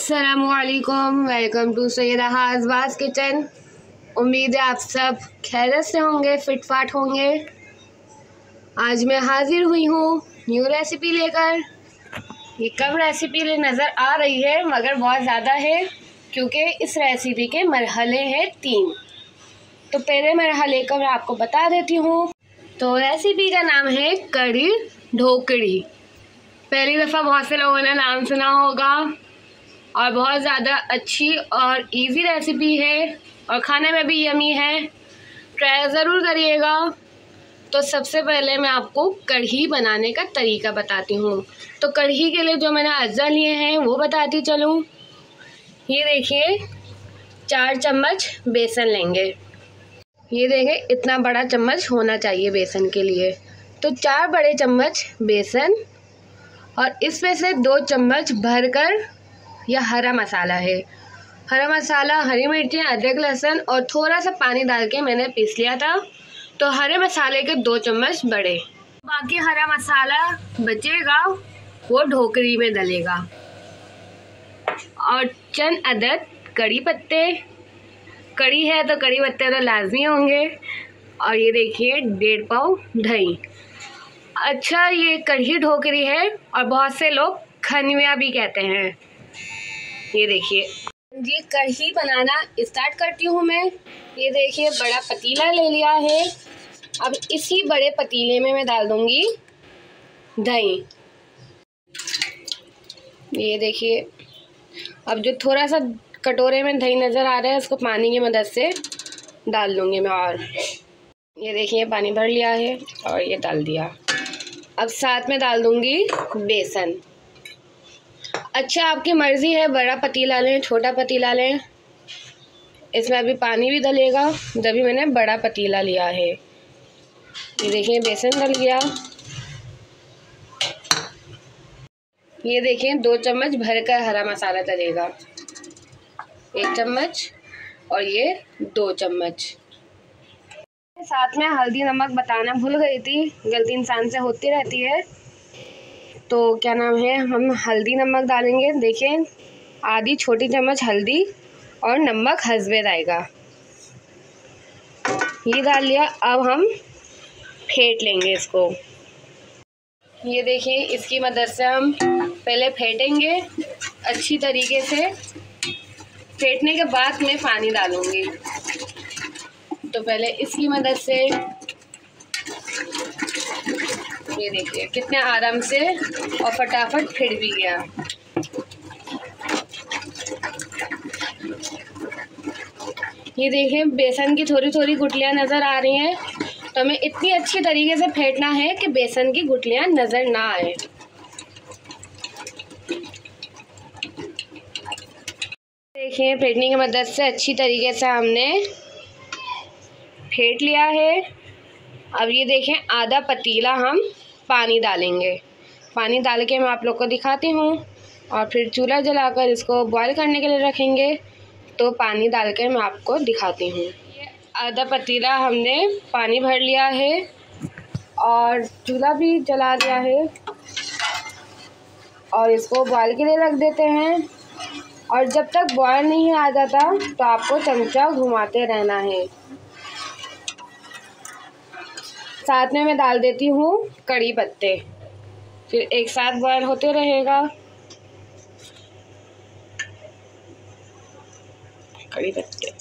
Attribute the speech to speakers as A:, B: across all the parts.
A: असलकुम welcome to सैदा हाजबाज kitchen उम्मीद है आप सब खैरत से होंगे फिट फाट होंगे। आज मैं हाजिर हुई हूँ न्यू रेसिपी लेकर। ये कब रेसिपी ले नज़र आ रही है, मगर बहुत ज़्यादा है, क्योंकि इस रेसिपी के मरहले हैं तीन। तो पहले मरहले का मैं आपको बता देती हूँ। तो रेसिपी का नाम है कड़ी ढोकड़ी। पहली दफ़ा बहुत से लोगों ने नाम सुना होगा। और बहुत ज़्यादा अच्छी और इजी रेसिपी है और खाने में भी यमी है। ट्राई ज़रूर करिएगा। तो सबसे पहले मैं आपको कढ़ी बनाने का तरीका बताती हूँ। तो कढ़ी के लिए जो मैंने अज्जा लिए हैं, वो बताती चलूँ। ये देखिए, चार चम्मच बेसन लेंगे। ये देखें, इतना बड़ा चम्मच होना चाहिए बेसन के लिए। तो चार बड़े चम्मच बेसन और इसमें से दो चम्मच भरकर यह हरा मसाला है। हरा मसाला, हरी मिर्ची, अदरक, लहसुन और थोड़ा सा पानी डाल के मैंने पीस लिया था। तो हरे मसाले के दो चम्मच बड़े। बाकी हरा मसाला बचेगा, वो ढोकरी में डलेगा। और चंद अदद कड़ी पत्ते। कड़ी है तो कड़ी पत्ते तो लाजमी होंगे। और ये देखिए, डेढ़ पाव दही अच्छा ये कढ़ी ढोकरी है और बहुत से लोग खनविया भी कहते हैं। ये देखिए। ये कढ़ी बनाना स्टार्ट करती हूँ मैं। ये देखिए, बड़ा पतीला ले लिया है। अब इसी बड़े पतीले में मैं डाल दूँगी दही। ये देखिए, अब जो थोड़ा सा कटोरे में दही नज़र आ रहा है, उसको पानी की मदद से डाल दूँगी मैं और। ये देखिए, पानी भर लिया है और ये डाल दिया। अब साथ में डाल दूँगी बेसन। अच्छा आपकी मर्ज़ी है, बड़ा पतीला लें छोटा पतीला लें इसमें अभी पानी भी डलेगा जभी मैंने बड़ा पतीला लिया है। ये देखिए, बेसन डल गया। ये देखिए, दो चम्मच भर कर हरा मसाला डलेगा। एक चम्मच और ये दो चम्मच। साथ में हल्दी, नमक बताना भूल गई थी। गलती इंसान से होती रहती है। तो क्या नाम है, हम हल्दी नमक डालेंगे। देखिए आधी छोटी चम्मच हल्दी और नमक हसबे आएगा ये डाल लिया, अब हम फेंट लेंगे इसको। ये देखिए इसकी मदद से हम पहले फेंटेंगे, अच्छी तरीके से। फेंटने के बाद मैं पानी डालूँगी। तो पहले इसकी मदद से ये देखिए, कितने आराम से और फटाफट फिर भी गया। ये देखिए, बेसन की थोड़ी थोड़ी गुटलियाँ नज़र आ रही हैं। तो हमें इतनी अच्छी तरीके से फेंटना है कि बेसन की गुटलियाँ नज़र ना आए। देखिए, फेंटने की मदद से अच्छी तरीके से हमने फेंट लिया है। अब ये देखें, आधा पतीला हम पानी डालेंगे। पानी डाल के मैं आप लोग को दिखाती हूँ और फिर चूल्हा जलाकर इसको बॉईल करने के लिए रखेंगे। तो पानी डाल के मैं आपको दिखाती हूँ। आधा पतीला हमने पानी भर लिया है और चूल्हा भी जला दिया है और इसको बॉयल के लिए रख देते हैं। और जब तक बॉयल नहीं आ जाता तो आपको चमचा घुमाते रहना है। साथ में मैं डाल देती हूँ कड़ी पत्ते। फिर एक साथ बॉयल होते रहेगा। कड़ी पत्ते।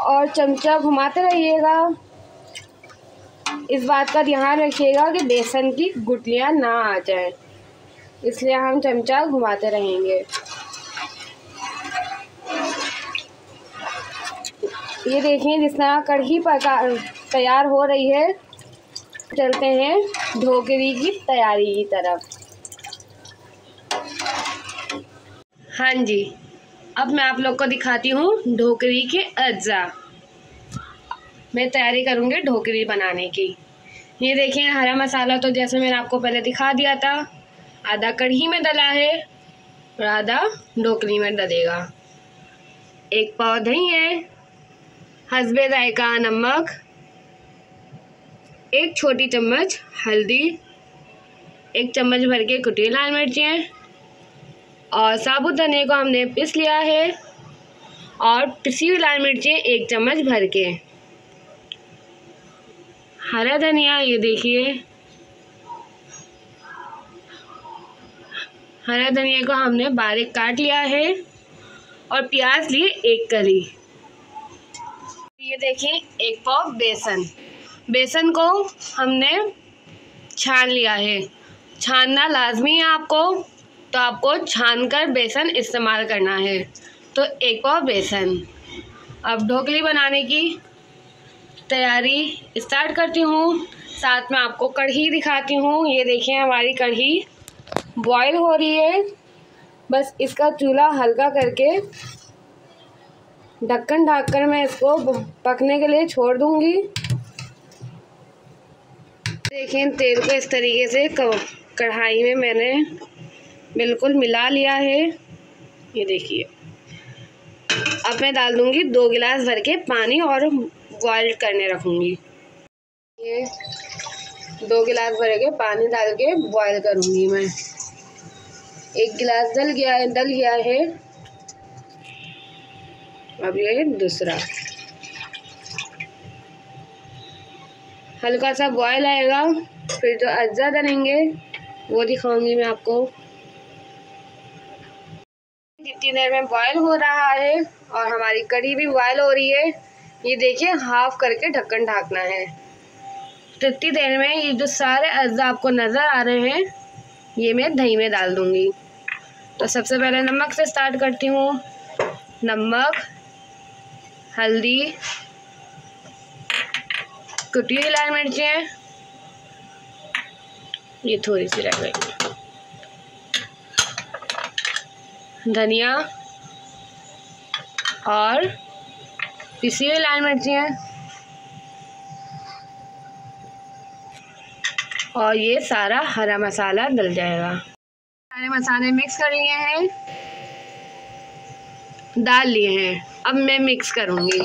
A: और चमचा घुमाते रहिएगा। इस बात का ध्यान रखिएगा कि बेसन की गुटलियाँ ना आ जाए। इसलिए हम चमचा घुमाते रहेंगे। ये देखिए जिस तरह कढ़ी पका, तैयार हो रही है। चलते हैं ढोकरी की तैयारी की तरफ़। हाँ जी, अब मैं आप लोग को दिखाती हूँ ढोकरी के अज्जा। मैं तैयारी करूँगी ढोकरी बनाने की। ये देखिए, हरा मसाला तो जैसे मैंने आपको पहले दिखा दिया था। आधा कढ़ी में डला है और आधा ढोकरी में डलेगा। एक पाव दही है। हसबे जायका नमक, एक छोटी चम्मच हल्दी, एक चम्मच भर के कुटी लाल मिर्चें और साबुत धनिया को हमने पिस लिया है और पिसी हुई लाल मिर्चें एक चम्मच भर के। हरा धनिया, ये देखिए। हरा धनिया को हमने बारीक काट लिया है और प्याज लिए एक करी ये देखिए, एक पाव बेसन। बेसन को हमने छान लिया है। छानना लाजमी है आपको तो आपको छान कर बेसन इस्तेमाल करना है। तो एक पाव बेसन। अब ढोकली बनाने की तैयारी स्टार्ट करती हूँ। साथ में आपको कढ़ी दिखाती हूँ। ये देखिए, हमारी कढ़ी बॉईल हो रही है। बस इसका चूल्हा हल्का करके ढक्कन ढक कर मैं इसको पकने के लिए छोड़ दूँगी। देखिए तेल को इस तरीके से कढ़ाई में मैंने बिल्कुल मिला लिया है। ये देखिए। अब मैं डाल दूँगी दो गिलास भर के पानी और बॉयल करने रखूँगी। ये दो गिलास भर के पानी डाल के बॉयल करूँगी मैं। एक गिलास डल गया डल गया है। अब ये दूसरा। हल्का सा बॉयल आएगा, फिर जो अज्जा डलेंगे वो दिखाऊँगी मैं आपको। जितनी देर में बॉयल हो रहा है और हमारी कढ़ी भी बॉयल हो रही है, ये देखिए हाफ़ करके ढक्कन ढाकना है। जितनी देर में ये जो सारे अज्जा आपको नज़र आ रहे हैं, ये मैं दही में डाल दूँगी। तो सबसे पहले नमक से स्टार्ट करती हूँ। नमक हल्दी, कुटी हुई लाल मिर्चें, ये थोड़ी सी रह गई धनिया और पिसी हुई लाल मिर्चियाँ और ये सारा हरा मसाला डल जाएगा। सारे मसाले मिक्स कर लिए हैं। डाल लिए हैं। अब मैं मिक्स करूँगी।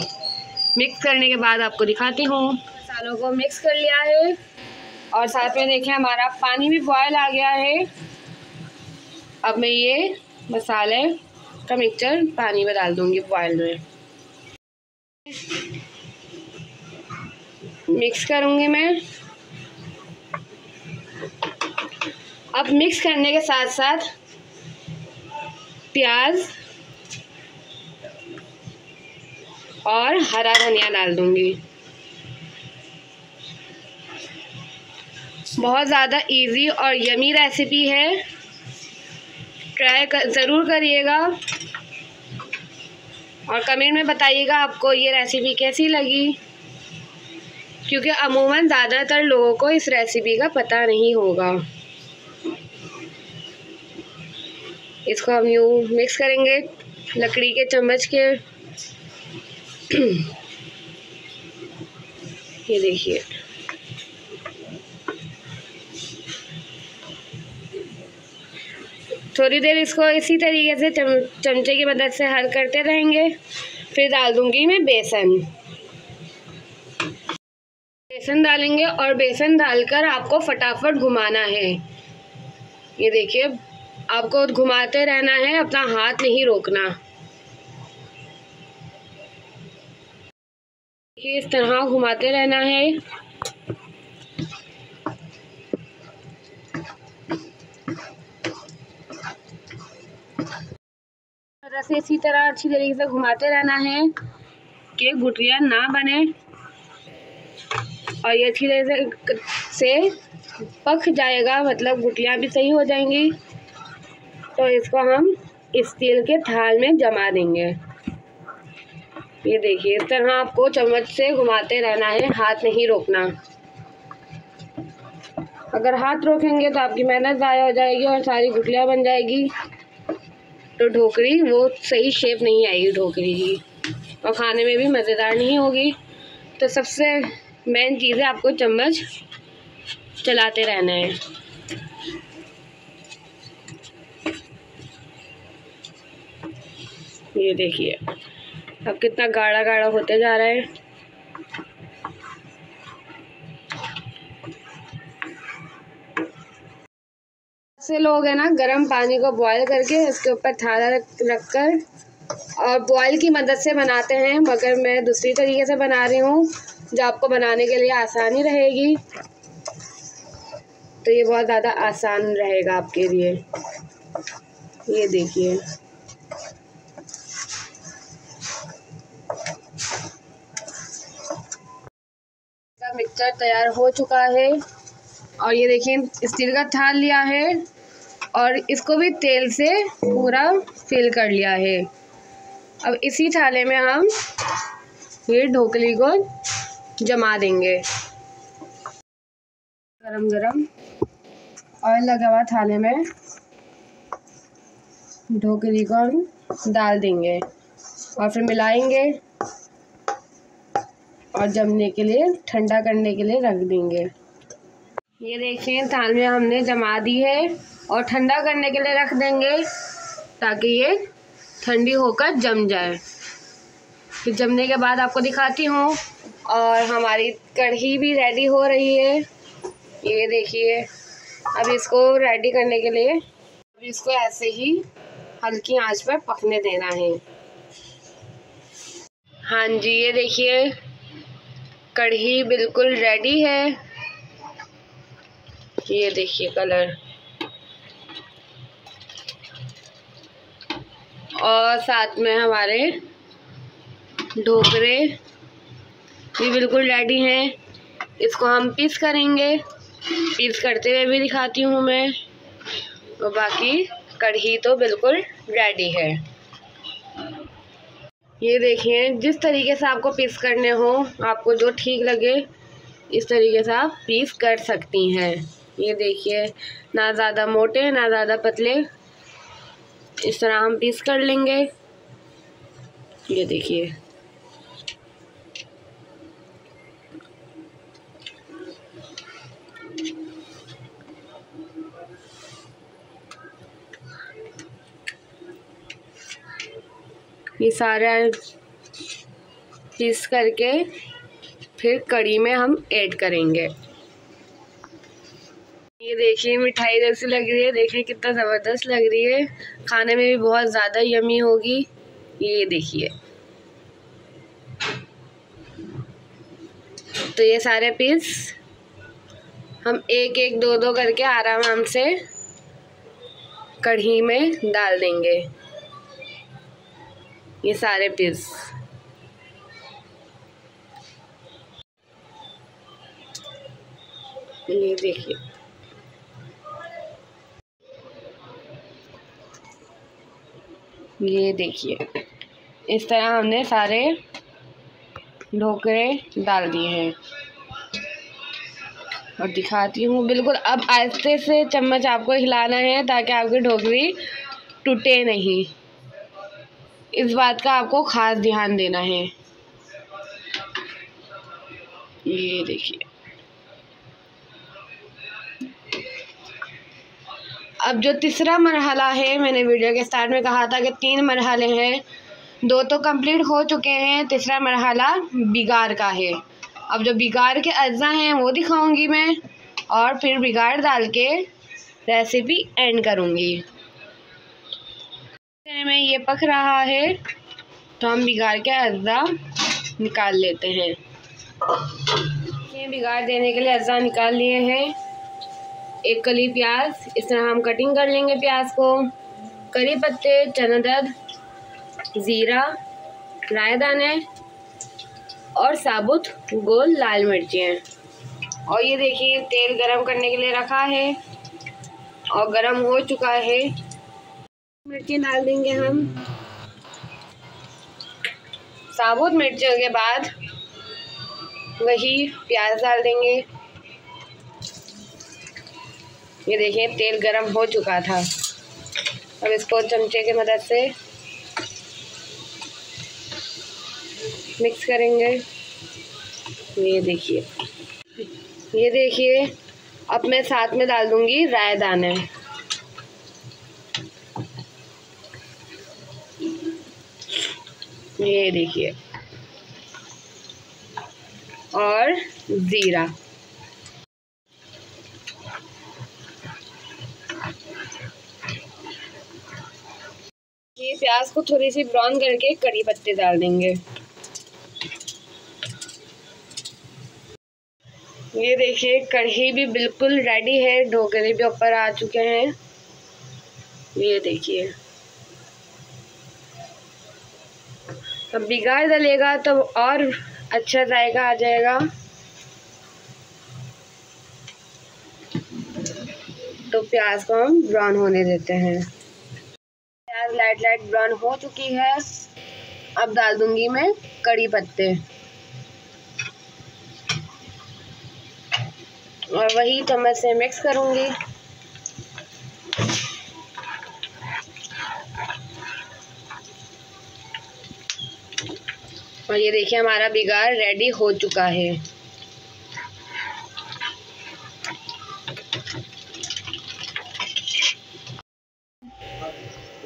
A: मिक्स करने के बाद आपको दिखाती हूँ। मसालों को मिक्स कर लिया है। और साथ में देखें, हमारा पानी भी बॉयल आ गया है। अब मैं ये मसाले का मिक्सचर पानी में डाल दूँगी बॉयल में। मिक्स करूँगी मैं। अब मिक्स करने के साथ साथ प्याज और हरा धनिया डाल दूँगी। बहुत ज़्यादा इजी और यमी रेसिपी है। ट्राई कर, ज़रूर करिएगा। और कमेंट में बताइएगा आपको ये रेसिपी कैसी लगी। क्योंकि अमूमन ज़्यादातर लोगों को इस रेसिपी का पता नहीं होगा। इसको हम यूँ मिक्स करेंगे लकड़ी के चम्मच के। ये देखिए। थोड़ी देर इसको इसी तरीके से चम, चमचे की मदद से हल करते रहेंगे। फिर डाल दूँगी मैं बेसन। बेसन डालेंगे और बेसन डालकर आपको फटाफट घुमाना है। ये देखिए आपको घुमाते रहना है अपना हाथ नहीं रोकना। इस तरह घुमाते रहना है। से इसी तरह अच्छी तरीके से घुमाते रहना है कि गुटियाँ ना बने और ये अच्छी तरीके से पक जाएगा मतलब गुटियाँ भी सही हो जाएँगी। तो इसको हम स्टील के थाल में जमा देंगे। ये देखिए इस तरह आपको चम्मच से घुमाते रहना है, हाथ नहीं रोकना। अगर हाथ रोकेंगे तो आपकी मेहनत ज़ाया हो जाएगी और सारी गुटलियाँ बन जाएगी। तो ढोकरी, वो सही शेप नहीं आएगी ढोकरी की। और खाने में भी मज़ेदार नहीं होगी। तो सबसे मेन चीज़ है आपको चम्मच चलाते रहना है। ये देखिए। अब कितना गाढ़ा गाढ़ा होते जा रहा है। से लोग है ना गर्म पानी को बॉईल करके उसके ऊपर थाला रख रख कर और बॉईल की मदद से बनाते हैं, मगर मैं दूसरी तरीके से बना रही हूँ, जो आपको बनाने के लिए आसानी रहेगी। तो ये बहुत ज़्यादा आसान रहेगा आपके लिए। ये देखिए। मिक्सचर तैयार हो चुका है। और ये देखिए, स्टील का थाल लिया है और इसको भी तेल से पूरा फिल कर लिया है। अब इसी थाले में हम ये ढोकली को जमा देंगे। गरम गरम ऑयल लगा हुआ थाले में ढोकली को हम डाल देंगे और फिर मिलाएँगे। और जमने के लिए, ठंडा करने के लिए रख देंगे। ये देखिए थाल में हमने जमा दी है और ठंडा करने के लिए रख देंगे ताकि ये ठंडी होकर जम जाए। फिर जमने के बाद आपको दिखाती हूँ और हमारी कढ़ी भी रेडी हो रही है। ये देखिए, अब इसको रेडी करने के लिए अब इसको ऐसे ही हल्की आँच पर पकने देना है। हाँ जी, ये देखिए कढ़ी बिल्कुल रेडी है। ये देखिए कलर और साथ में हमारे ढोकरे भी बिल्कुल रेडी हैं। इसको हम पीस करेंगे। पीस करते हुए भी दिखाती हूँ मैं। और बाकी कढ़ी तो बिल्कुल रेडी है। ये देखिए, जिस तरीके से आपको पीस करने हो, आपको जो ठीक लगे, इस तरीके से आप पीस कर सकती हैं। ये देखिए, ना ज़्यादा मोटे, ना ज़्यादा पतले। इस तरह हम पीस कर लेंगे। ये देखिए। ये सारा पीस करके फिर कड़ी में हम ऐड करेंगे। ये देखिए, मिठाई जैसी लग रही है। देखिए, कितना ज़बरदस्त लग रही है। खाने में भी बहुत ज़्यादा यमी होगी। ये देखिए। तो ये सारे पीस हम एक एक दो दो करके आराम से कढ़ी में डाल देंगे। ये सारे पीस ये देखिए। ये देखिए। इस तरह हमने सारे ढोकरे डाल दिए हैं। और दिखाती हूँ, बिल्कुल अब आस्ते से चम्मच आपको हिलाना है ताकि आपकी ढोकरी टूटे नहीं। इस बात का आपको ख़ास ध्यान देना है। ये देखिए। अब जो तीसरा मरहला है, मैंने वीडियो के स्टार्ट में कहा था कि तीन मरहले हैं। दो तो कंप्लीट हो चुके हैं, तीसरा मरहला बिगाड़ का है। अब जो बिगाड़ के अज्जा हैं, वो दिखाऊँगी मैं और फिर बिगाड़ डाल के रेसिपी एंड करूँगी। में ये पक रहा है तो हम बिगाड़ के अज्जा निकाल लेते हैं। ये बिगाड़ देने के लिए अज्जा निकाल लिए हैं। एक कली प्याज, इस तरह हम कटिंग कर लेंगे प्याज को। करी पत्ते, चना दर्द ज़ीरा राय दाने और साबुत, गोल लाल मिर्चियाँ और ये देखिए, तेल गरम करने के लिए रखा है। और गरम हो चुका है। मिर्ची डाल देंगे हम। साबुत मिर्चियों के बाद वही प्याज डाल देंगे। ये देखिए, तेल गरम हो चुका था। अब इसको चमचे की मदद से मिक्स करेंगे। ये देखिए। ये देखिए, अब मैं साथ में डाल दूँगी राय दाने ये देखिए। और ज़ीरा। ये प्याज को थोड़ी सी ब्राउन करके कड़ी पत्ते डाल देंगे। ये देखिए, कढ़ी भी बिल्कुल रेडी है ढोकले भी ऊपर आ चुके हैं। ये देखिए। अब बिगाड़ डलेगा तो और अच्छा जाएगा, आ जाएगा। तो प्याज को हम ब्राउन होने देते हैं। प्याज लाइट लाइट ब्राउन हो चुकी है। अब डाल दूँगी मैं कड़ी पत्ते। और वही चम्मच से मिक्स करूँगी। और ये देखिए हमारा बिगाड़ रेडी हो चुका है।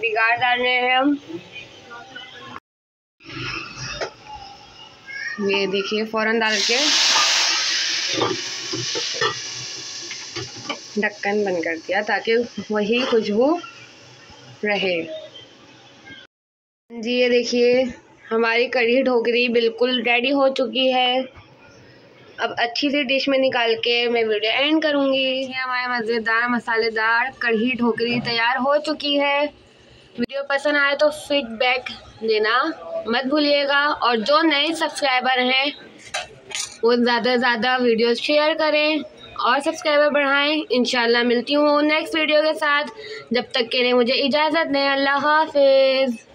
A: बिगाड़ डाल रहे हैं हम। ये देखिए फ़ौरन डाल के ढक्कन बंद कर दिया ताकि वही खुशबू रहे। जी, ये देखिए हमारी कढ़ी ढोकरी बिल्कुल रेडी हो चुकी है। अब अच्छी सी डिश में निकाल के मैं वीडियो एंड करूँगी। ये हमारे मज़ेदार, मसालेदार कढ़ी ढोकरी तैयार हो चुकी है। वीडियो पसंद आए तो फीडबैक देना मत भूलिएगा और जो नए सब्सक्राइबर हैं, वो ज़्यादा से ज़्यादा वीडियो शेयर करें और सब्सक्राइबर बढ़ाएँ। इंशाल्लाह मिलती हूँ नेक्स्ट वीडियो के साथ। जब तक के लिए मुझे इजाज़त दें। अल्लाह हाफिज़।